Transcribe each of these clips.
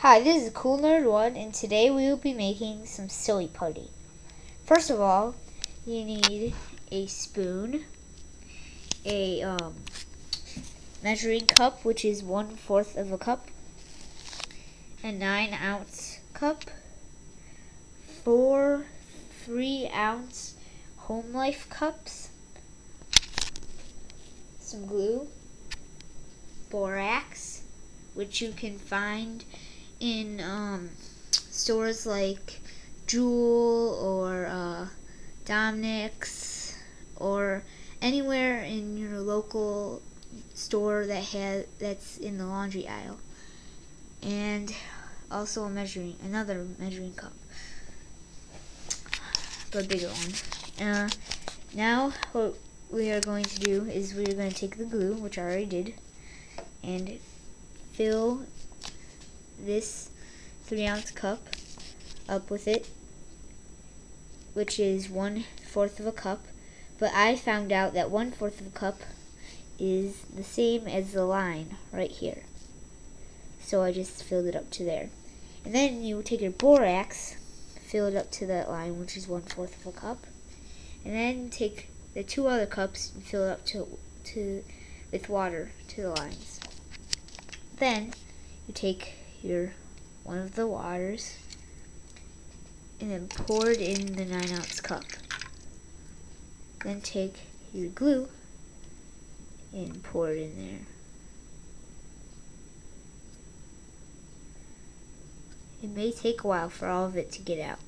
Hi, this is Kool Nerd One, and today we will be making some silly putty. First of all, you need a spoon, a um, measuring cup, which is one fourth of a cup, a nine ounce cup, four three ounce home life cups, some glue, borax, which you can find in um, stores like Jewel or uh, Dominick's or anywhere in your local store that has that's in the laundry aisle, and also a measuring another measuring cup, the bigger one. Uh, now what we are going to do is we are going to take the glue, which I already did, and fill this three ounce cup up with it, which is one fourth of a cup. But I found out that one fourth of a cup is the same as the line right here. So I just filled it up to there. And then you take your borax, fill it up to that line, which is one fourth of a cup. And then take the two other cups and fill it up to, to with water to the lines. Then you take your one of the waters and then pour it in the 9 ounce cup. Then take your glue and pour it in there. It may take a while for all of it to get out.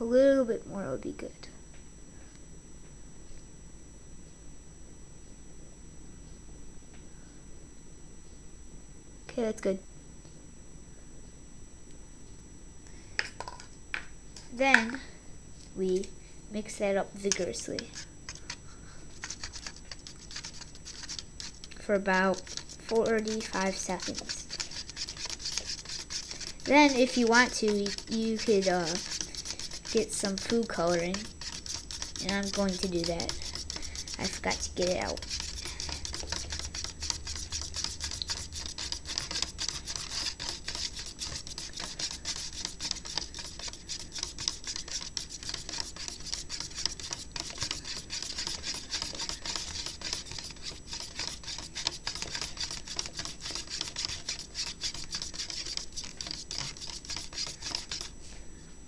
A little bit more would be good. Okay, that's good. Then we mix that up vigorously for about 45 seconds. Then, if you want to, you could uh, get some food coloring, and I'm going to do that. I forgot to get it out.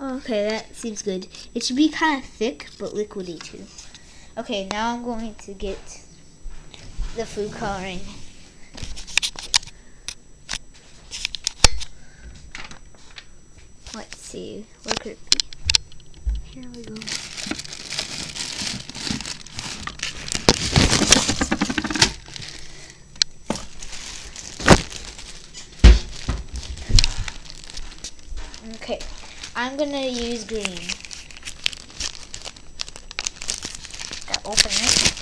Okay, that seems good. It should be kind of thick, but liquidy too. Okay, now I'm going to get the food coloring. Let's see, where could it be? Here we go. Okay, I'm gonna use green. open it.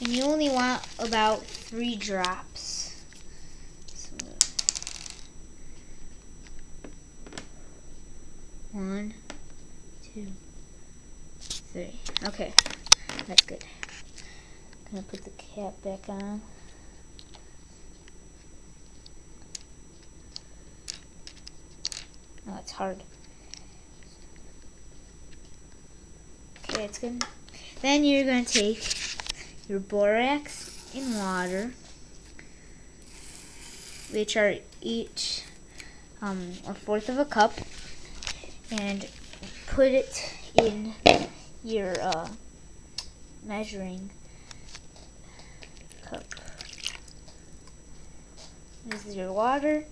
And you only want about three drops. One, two, three. Okay, that's good. Gonna put the cap back on. Oh, it's hard. Okay, it's good. Then you're going to take your borax and water, which are each um, a fourth of a cup, and put it in your uh, measuring cup. This is your water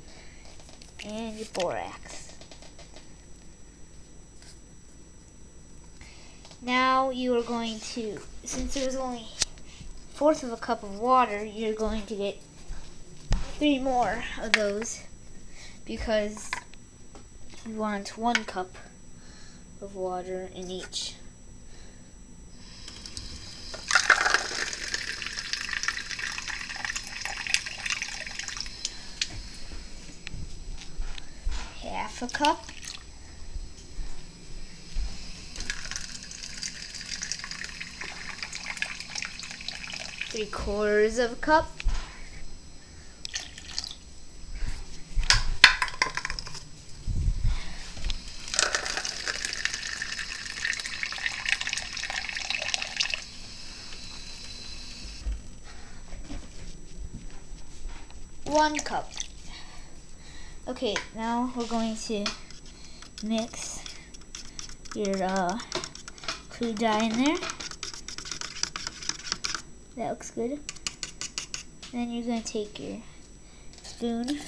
and your borax. Now you are going to, since there's only fourth of a cup of water, you're going to get three more of those because you want one cup of water in each. A cup. Three quarters of a cup. one cup. Okay, now we're going to mix your uh, food dye in there. That looks good. Then you're going to take your spoon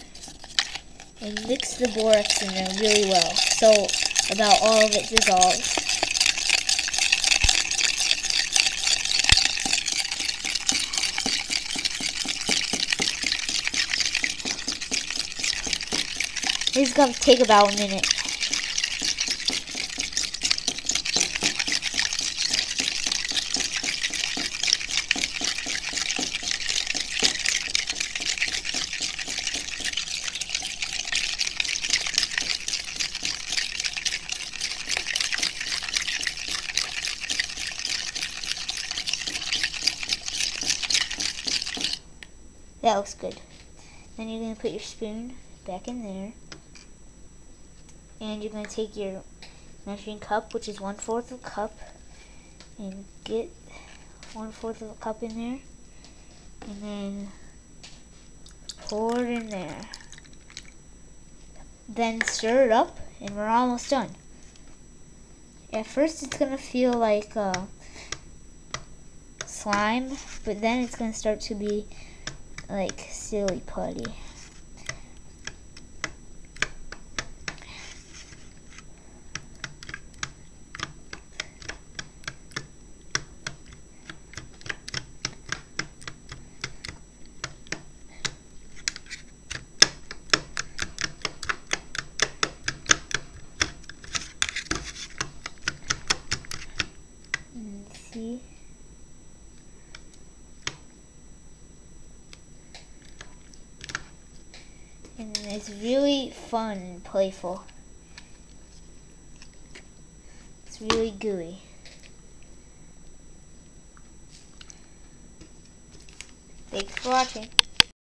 and mix the borax in there really well so about all of it dissolves. This is gonna take about a minute. That looks good. Then you're going to put your spoon back in there and you're going to take your measuring cup, which is one fourth of a cup, and get one fourth of a cup in there, and then pour it in there. Then stir it up, and we're almost done. At first, it's going to feel like uh, slime, but then it's going to start to be like silly putty. see. And it's really fun and playful. It's really gooey. Thanks for watching.